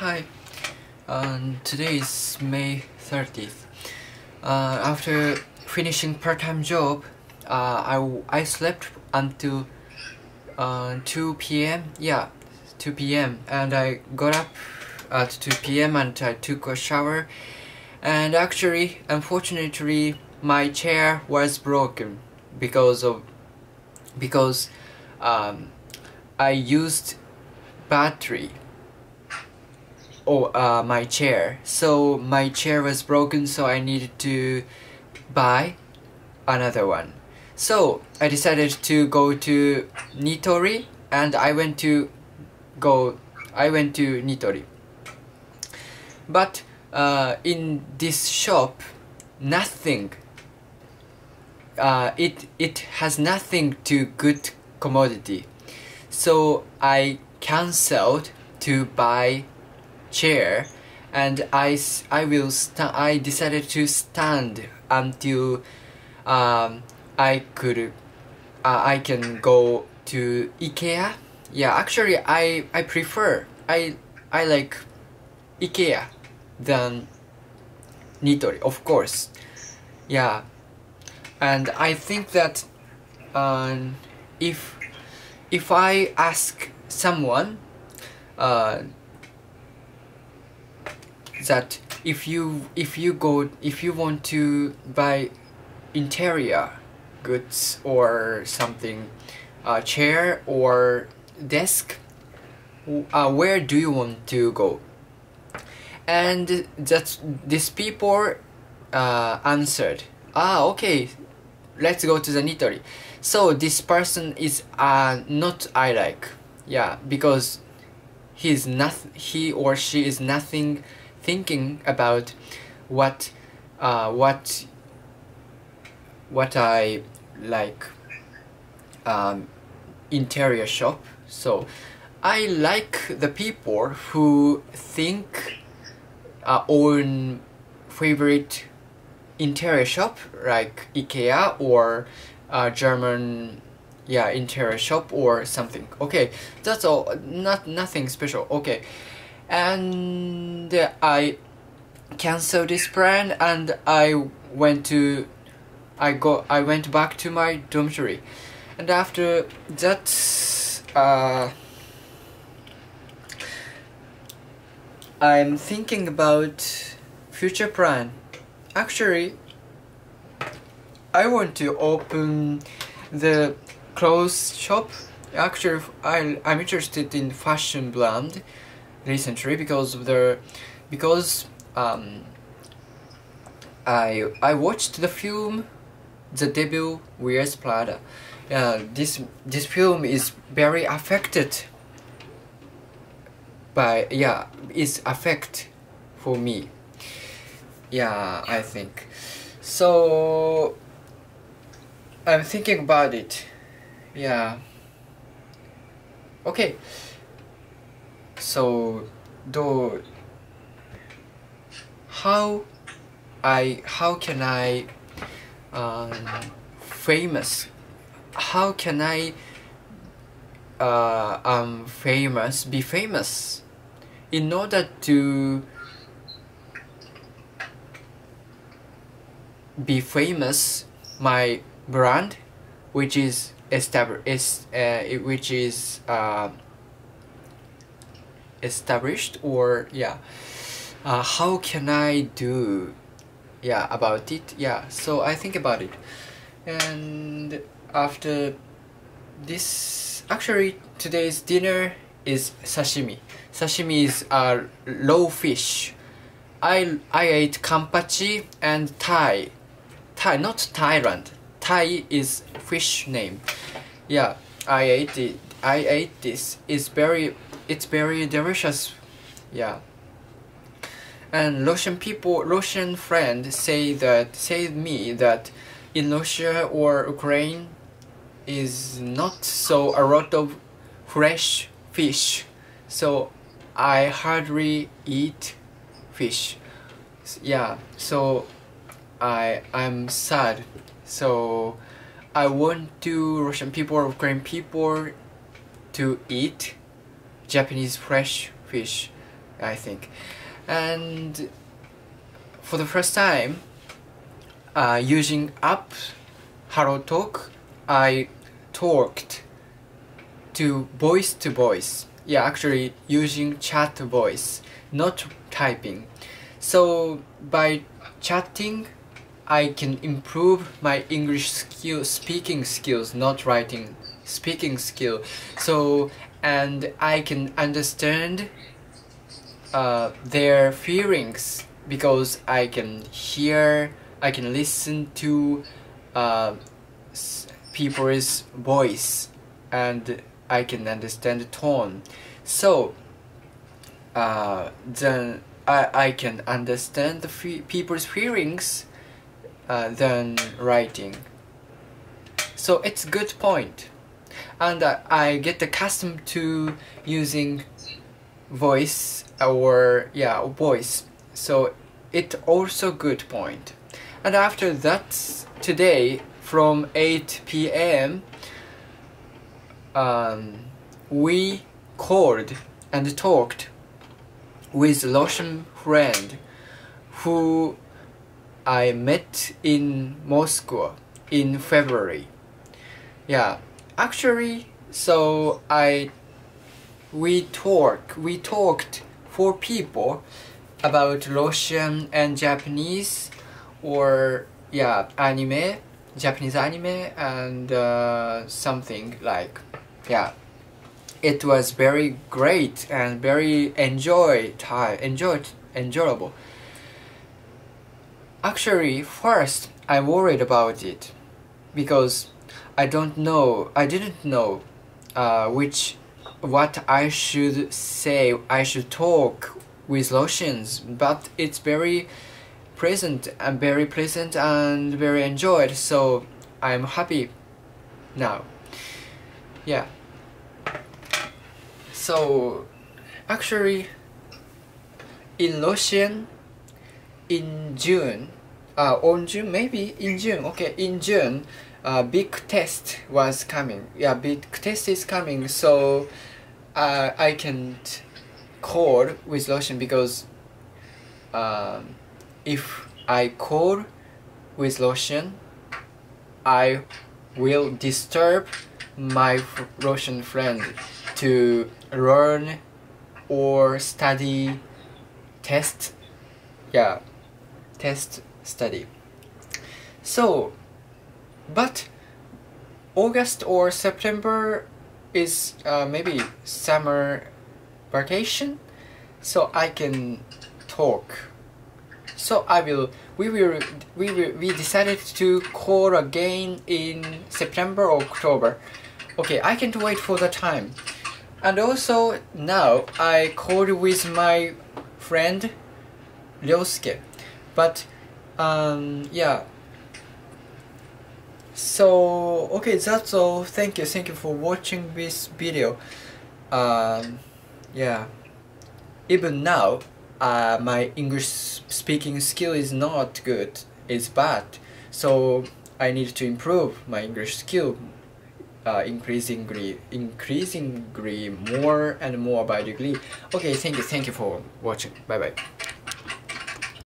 Hi, um, today is May 30th. Uh, after finishing part-time job, uh, I, I slept until uh, 2 p.m. Yeah, 2 p.m. and I got up at 2 p.m. and I took a shower and actually, unfortunately, my chair was broken because of because um, I used battery oh uh, my chair. So my chair was broken so I needed to buy another one. So I decided to go to Nitori and I went to go I went to Nitori. But uh, in this shop nothing uh, it it has nothing to good commodity. So I cancelled to buy chair and I, I will I decided to stand until um, I could uh, I can go to IKEA. Yeah actually I I prefer I I like IKEA than Nitori of course. Yeah and I think that um, if if I ask someone uh, that if you if you go if you want to buy interior goods or something uh, chair or desk uh, where do you want to go? And that these people uh, answered ah okay let's go to the Nitori so this person is uh, not I like yeah because he's not he or she is nothing thinking about what uh, what what I like um, interior shop. So I like the people who think uh, own favorite interior shop like IKEA or uh, German yeah interior shop or something. Okay that's all. Not nothing special. Okay and I canceled this plan and I went to I go I went back to my dormitory. And after that uh, I'm thinking about future plan. Actually I want to open the clothes shop. Actually I, I'm interested in fashion brand recently because the because um, I I watched the film The Devil Wears Prada. Uh, this this film is very affected by yeah is affect for me. Yeah I think. So I'm thinking about it. Yeah. Okay so do how I how can I um, famous? How can I uh, um famous be famous? In order to be famous my brand which is established is uh, which is uh, established or yeah. Uh, how can I do yeah about it? Yeah so I think about it. And after this actually today's dinner is sashimi. Sashimi is a raw fish. I I ate kampachi and Thai. Thai not Thailand. Thai is fish name. Yeah I ate it. I ate this. It's very it's very delicious yeah. And Russian people Russian friends say that say me that in Russia or Ukraine is not so a lot of fresh fish. So I hardly eat fish. Yeah so I I'm sad. So I want to Russian people or Ukrainian people to eat Japanese fresh fish I think. And for the first time, uh, using app Hello Talk, I talked to voice to voice. Yeah, actually using chat voice, not typing. So by chatting, I can improve my English skill, speaking skills, not writing, speaking skill. So and I can understand uh, their feelings because I can hear, I can listen to uh, people's voice and I can understand the tone. So uh, then I, I can understand the fe people's feelings uh, than writing. So it's good point. And I get accustomed to using voice or yeah voice so it also good point and after that today from 8 p.m um, we called and talked with Russian friend who I met in Moscow in February. Yeah, actually, so I we talk we talked for people about Russian and Japanese or yeah anime Japanese anime and uh, something like yeah. It was very great and very enjoy time enjoyed enjoyable. Actually first I worried about it because I don't know I didn't know uh, which what I should say, I should talk with Russians, but it's very pleasant and very pleasant and very enjoyed, so I'm happy now. Yeah. So, actually, in Russian, in June, uh, on June, maybe in June, okay, in June, uh, big test was coming. Yeah, big test is coming, so uh, I can't call with Russian because um, if I call with Russian, I will disturb my Russian friend to learn or study test yeah test study so but August or September is uh, maybe summer vacation so I can talk. So I will we will we will we decided to call again in September or October. Okay I can't wait for the time. And also now I called with my friend Ryosuke but um, yeah so okay that's all. Thank you thank you for watching this video. Um, yeah. Even now uh, my English speaking skill is not good it's bad. So I need to improve my English skill uh, increasingly increasingly more and more by degree. Okay thank you thank you for watching. Bye bye